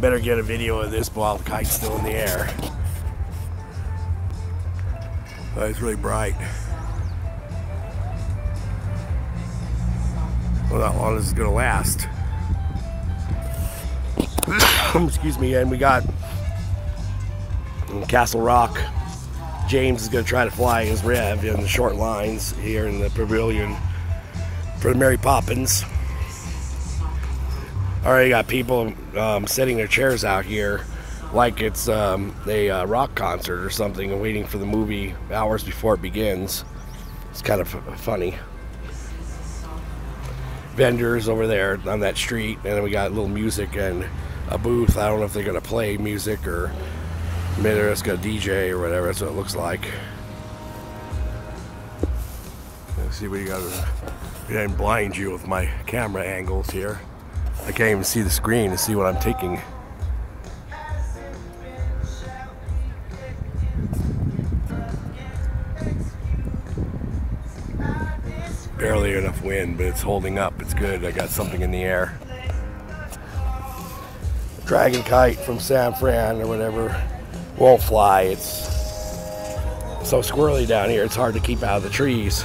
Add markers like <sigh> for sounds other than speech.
Better get a video of this while the kite's still in the air. Oh, it's really bright. Well, how long is gonna last? <coughs> Excuse me, and we got Castle Rock. James is gonna try to fly his Rev in the short lines here in the pavilion for the Mary Poppins. Already got people um, setting their chairs out here like it's um, a uh, rock concert or something and waiting for the movie hours before it begins. It's kind of funny. Vendors over there on that street, and then we got a little music and a booth. I don't know if they're going to play music or maybe they're just going to DJ or whatever. That's what it looks like. Let's see what you got. I didn't blind you with my camera angles here. I can't even see the screen to see what I'm taking. Barely enough wind, but it's holding up. It's good. I got something in the air. Dragon kite from San Fran or whatever won't fly. It's so squirrely down here. It's hard to keep out of the trees.